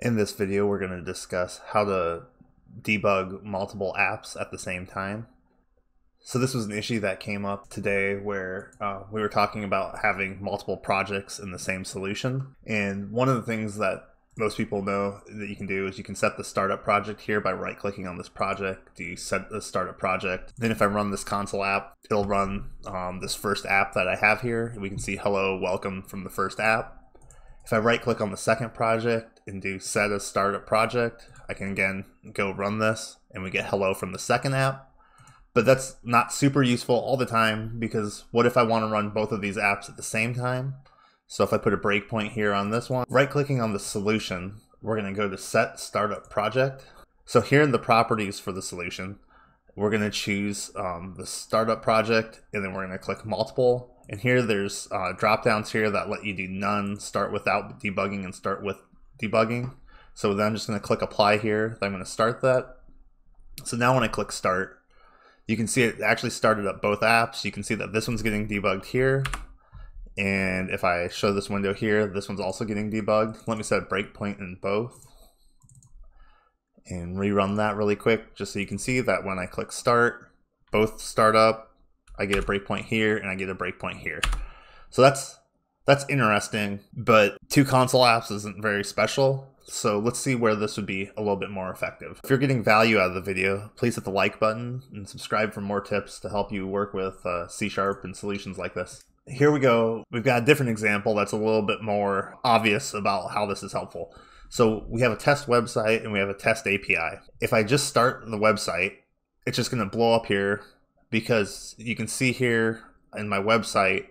In this video, we're going to discuss how to debug multiple apps at the same time. So this was an issue that came up today where uh, we were talking about having multiple projects in the same solution. And one of the things that most people know that you can do is you can set the startup project here by right clicking on this project. Do you set the startup project? Then if I run this console app, it'll run um, this first app that I have here. We can see hello, welcome from the first app. If I right click on the second project and do set a startup project, I can again go run this and we get hello from the second app. But that's not super useful all the time because what if I want to run both of these apps at the same time? So if I put a breakpoint here on this one, right clicking on the solution, we're going to go to set startup project. So here in the properties for the solution, we're going to choose um, the startup project and then we're going to click multiple and here there's uh, drop downs here that let you do none, start without debugging, and start with debugging. So then I'm just going to click apply here. I'm going to start that. So now when I click start, you can see it actually started up both apps. You can see that this one's getting debugged here. And if I show this window here, this one's also getting debugged. Let me set a breakpoint in both and rerun that really quick just so you can see that when I click start, both start up I get a breakpoint here, and I get a breakpoint here. So that's that's interesting, but two console apps isn't very special. So let's see where this would be a little bit more effective. If you're getting value out of the video, please hit the like button and subscribe for more tips to help you work with uh, C Sharp and solutions like this. Here we go. We've got a different example that's a little bit more obvious about how this is helpful. So we have a test website and we have a test API. If I just start the website, it's just going to blow up here because you can see here in my website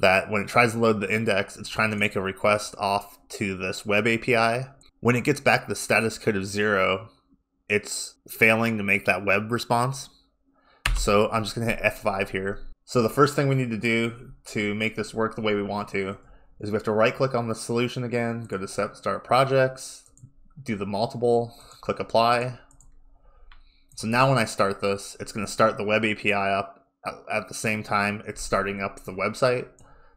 that when it tries to load the index, it's trying to make a request off to this web API. When it gets back the status code of zero, it's failing to make that web response. So I'm just gonna hit F5 here. So the first thing we need to do to make this work the way we want to is we have to right click on the solution again, go to set start projects, do the multiple, click apply, so now when I start this, it's going to start the web API up at the same time it's starting up the website.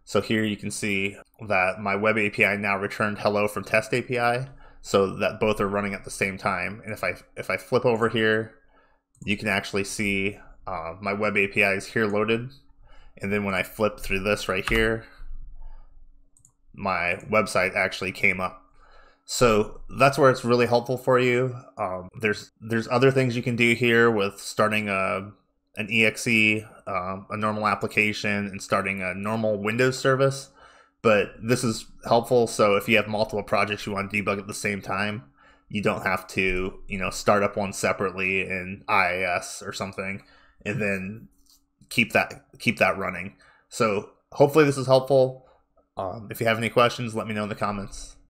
So here you can see that my web API now returned hello from test API so that both are running at the same time. And if I if I flip over here, you can actually see uh, my web API is here loaded. And then when I flip through this right here, my website actually came up. So that's where it's really helpful for you. Um, there's there's other things you can do here with starting a an exe, um, a normal application, and starting a normal Windows service. But this is helpful. So if you have multiple projects you want to debug at the same time, you don't have to you know start up one separately in IIS or something, and then keep that keep that running. So hopefully this is helpful. Um, if you have any questions, let me know in the comments.